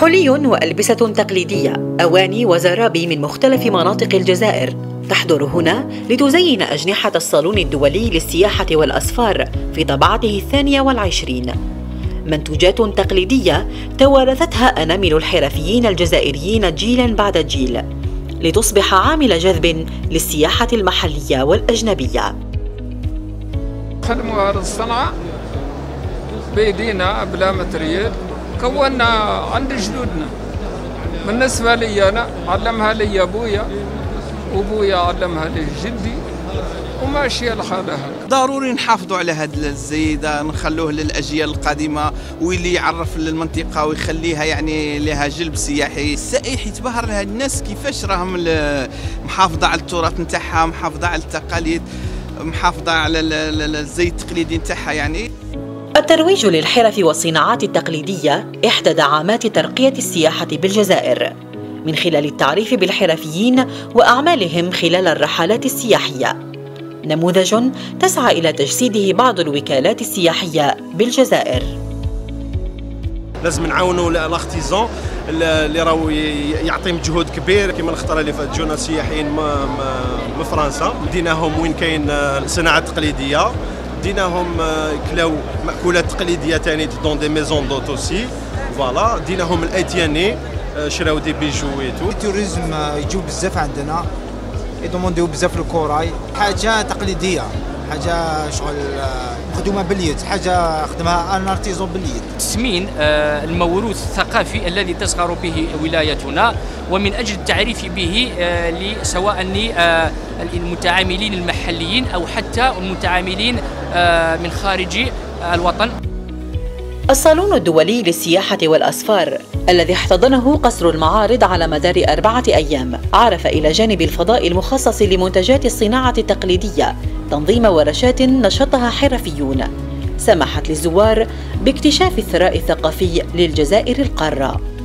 حلي وألبسة تقليدية. أواني وزرابي من مختلف مناطق الجزائر. تحضر هنا لتزين أجنحة الصالون الدولي للسياحة والأسفار في طبعته الثانية والعشرين. منتوجات تقليدية توارثتها أنامل الحرفيين الجزائريين جيلا بعد جيل لتصبح عامل جذب للسياحة المحلية والأجنبية. خدموا هذا الصنعة بيدينا بلا ماتريال كونا عند جدودنا بالنسبة لي أنا علمها لي أبويا وأبويا علمها لي جدي وماشية لحالها ضروري نحافظوا على هذا الزيدة نخلوه للأجيال القادمة واللي يعرف المنطقة ويخليها يعني لها جلب سياحي السائح يتبهر لهاد الناس كيفاش راهم محافظة على التراث نتاعها محافظة على التقاليد محافظة على الزي التقليدي نتاعها يعني. الترويج للحرف والصناعات التقليدية إحدى دعامات ترقية السياحة بالجزائر من خلال التعريف بالحرفيين وأعمالهم خلال الرحلات السياحية. نموذج تسعى إلى تجسيده بعض الوكالات السياحية بالجزائر. لازم نعاونوا الاختيزون اللي راهو يعطي مجهود كبير كما الخطره اللي فاتت جونا سياحيين من فرنسا. ديناهم وين كاين صناعة تقليدية. ديناهم كلاو مأكولات تقليديه ثاني dans des maisons d'hôtes aussi voilà ديناهم الايتياني شراو des bijoux tout ال tourisme يجوا بزاف عندنا يدومونديو بزاف ال corail. حاجة تقليدية. حاجة شغل مخدومه باليد حاجة خدمها un artisan باليد تسمين الموروث الثقافي الذي تزخر به ولايتنا ومن أجل التعريف به سواء للمتعاملين المحليين أو حتى المتعاملين من خارج الوطن. الصالون الدولي للسياحة والأسفار الذي احتضنه قصر المعارض على مدار أربعة أيام عرف إلى جانب الفضاء المخصص لمنتجات الصناعة التقليدية تنظيم ورشات نشطها حرفيون. سمحت للزوار باكتشاف الثراء الثقافي للجزائر القارة.